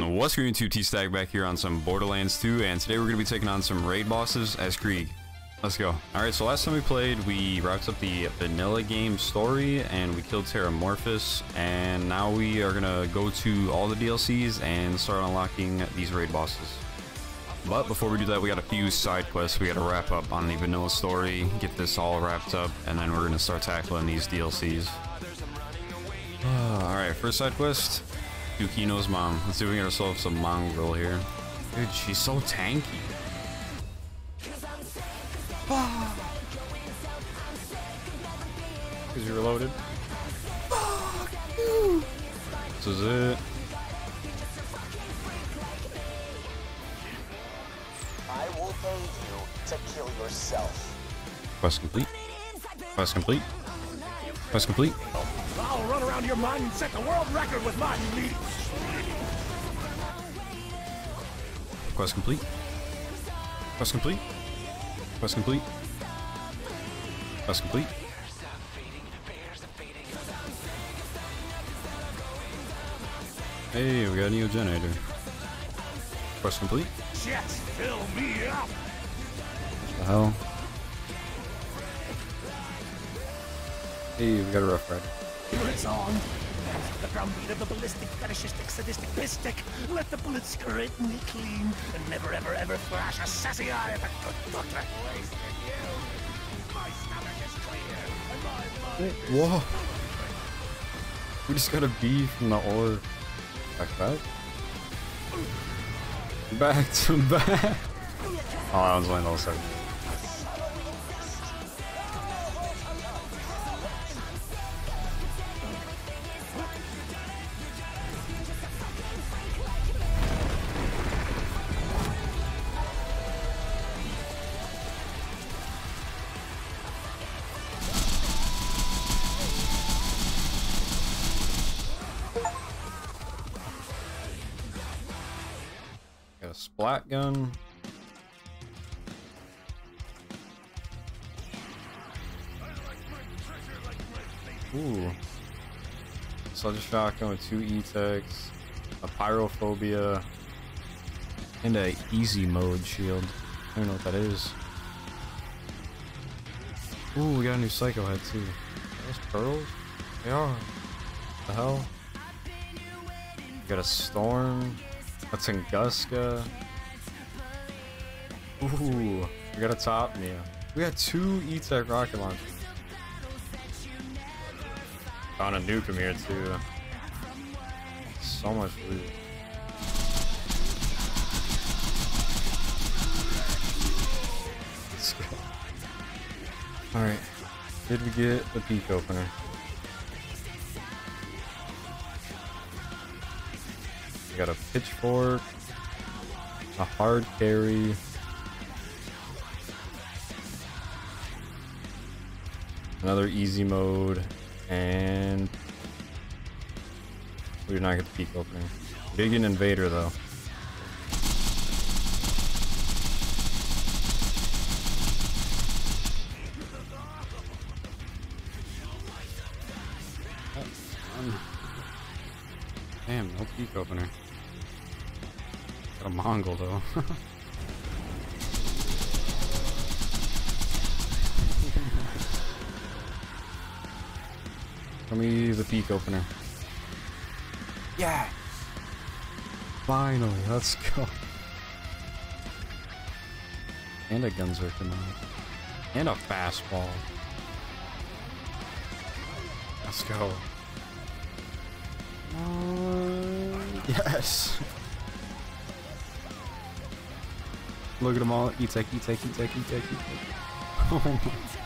What's going to T-Stag back here on some Borderlands 2, and today we're going to be taking on some raid bosses as Krieg. Let's go. Alright, so last time we played, we wrapped up the vanilla game story, and we killed Terramorphous, and now we are going to go to all the DLCs and start unlocking these raid bosses. But before we do that, we got a few side quests we got to wrap up on the vanilla story, get this all wrapped up, and then we're going to start tackling these DLCs. Alright, first side quest, Yukino's mom. Let's see if we can get ourselves some Mongol here. Dude, she's so tanky. Because you're reloaded. This is it. I will pay you to kill yourself. Quest complete. Quest complete. Quest complete. Around your mine and set the world record with my meat. Quest complete. Quest complete. Quest complete. Quest complete. Hey, we got a new Generator. Quest complete. Jets, fill me up. The hell? Hey, we got a Rough Rider. It's on. The drumbeat of the ballistic, fetishistic, sadistic pistic. Let the bullets curate me clean, and never, ever, ever flash a sassy eye at the good doctor. Wasted you. My stomach is clear, and my mind Whoa. We just got a B from the ore. Back back. Back to back. Oh, I was only level 7. Black gun. Ooh. a shotgun with two E-Techs, a pyrophobia, and a easy mode shield. I don't know what that is. Ooh, we got a new psycho head too. Those pearls? They are. What the hell? We got a storm. That's Tunguska. Ooh, we got a top Mia. We got two E-Tech rocket launchers. Found a nuke here too. So much loot. Let's go. Alright. Did we get the peak opener? We got a pitchfork, a hard carry, another easy mode, and we did not get the peak opening. Big an invader though. Damn, no peak opener. Got a Mongol though. Show me use the peak opener. Yeah! Finally, let's go. And a Gunzerker mod. And a fastball. Let's go. Uh, yes. Look at them all. E-tech, E-tech, E-tech, E-tech, E-tech.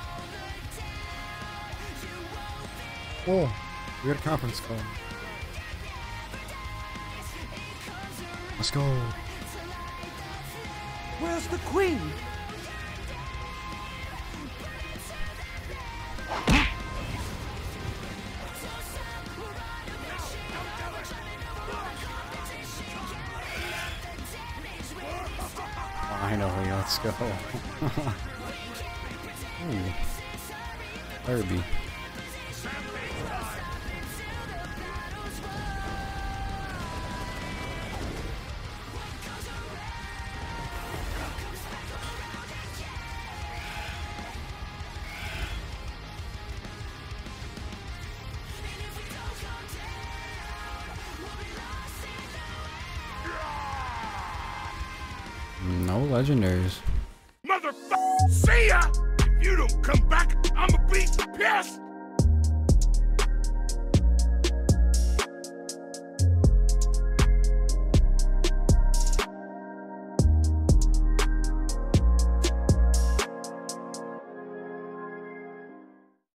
Oh we got a conference call. Let's go. Where's the queen? Finally, let's go. Ooh. Herbie. No legendaries. Motherfucker, see ya! If you don't come back, I'ma!